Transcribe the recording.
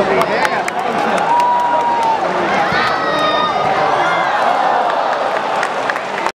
Rodríguez.